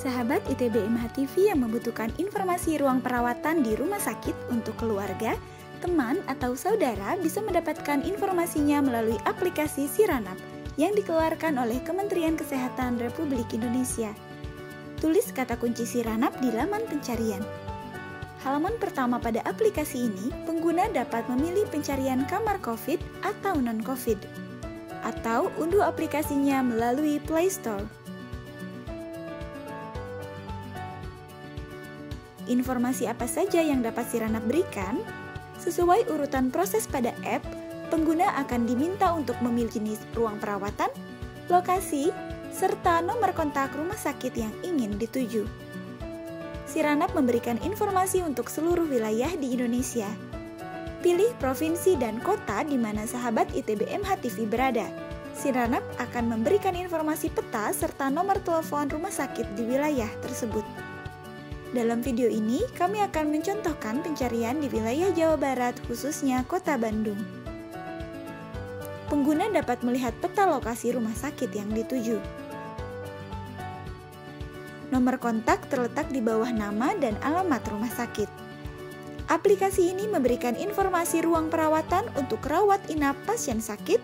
Sahabat ITB MH TV yang membutuhkan informasi ruang perawatan di rumah sakit untuk keluarga, teman, atau saudara bisa mendapatkan informasinya melalui aplikasi Siranap yang dikeluarkan oleh Kementerian Kesehatan Republik Indonesia. Tulis kata kunci Siranap di laman pencarian. Halaman pertama pada aplikasi ini, pengguna dapat memilih pencarian kamar COVID atau non-COVID, atau unduh aplikasinya melalui Play Store. Informasi apa saja yang dapat Siranap berikan? Sesuai urutan proses pada app, pengguna akan diminta untuk memilih jenis ruang perawatan, lokasi, serta nomor kontak rumah sakit yang ingin dituju. Siranap memberikan informasi untuk seluruh wilayah di Indonesia. Pilih provinsi dan kota di mana sahabat ITB MHTV berada. Siranap akan memberikan informasi peta serta nomor telepon rumah sakit di wilayah tersebut. Dalam video ini, kami akan mencontohkan pencarian di wilayah Jawa Barat, khususnya Kota Bandung. Pengguna dapat melihat peta lokasi rumah sakit yang dituju. Nomor kontak terletak di bawah nama dan alamat rumah sakit. Aplikasi ini memberikan informasi ruang perawatan untuk rawat inap pasien sakit,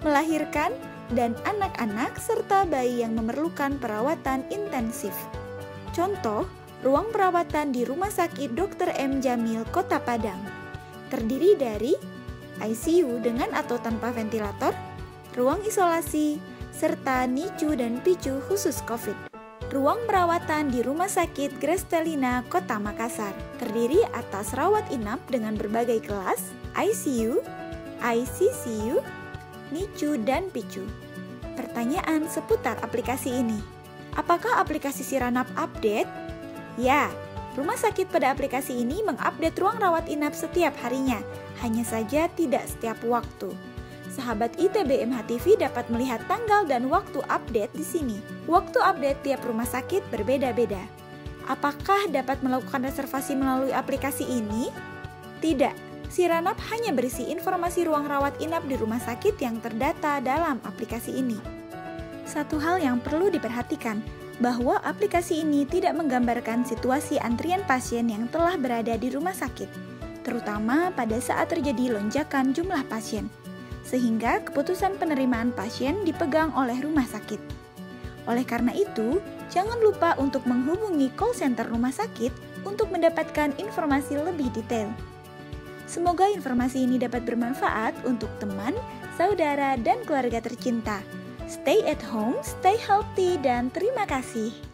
melahirkan, dan anak-anak serta bayi yang memerlukan perawatan intensif. Contoh, ruang perawatan di Rumah Sakit Dr. M. Jamil, Kota Padang. Terdiri dari ICU dengan atau tanpa ventilator, ruang isolasi, serta NICU dan PICU khusus COVID. Ruang perawatan di Rumah Sakit Grestelina, Kota Makassar, terdiri atas rawat inap dengan berbagai kelas, ICU, ICCU, NICU, dan PICU. Pertanyaan seputar aplikasi ini. Apakah aplikasi Siranap update? Ya, rumah sakit pada aplikasi ini mengupdate ruang rawat inap setiap harinya, hanya saja tidak setiap waktu. Sahabat ITB MHTV dapat melihat tanggal dan waktu update di sini. Waktu update tiap rumah sakit berbeda-beda. Apakah dapat melakukan reservasi melalui aplikasi ini? Tidak, Siranap hanya berisi informasi ruang rawat inap di rumah sakit yang terdata dalam aplikasi ini. Satu hal yang perlu diperhatikan, bahwa aplikasi ini tidak menggambarkan situasi antrian pasien yang telah berada di rumah sakit, terutama pada saat terjadi lonjakan jumlah pasien, sehingga keputusan penerimaan pasien dipegang oleh rumah sakit. Oleh karena itu, jangan lupa untuk menghubungi call center rumah sakit untuk mendapatkan informasi lebih detail. Semoga informasi ini dapat bermanfaat untuk teman, saudara, dan keluarga tercinta. Stay at home, stay healthy, dan terima kasih.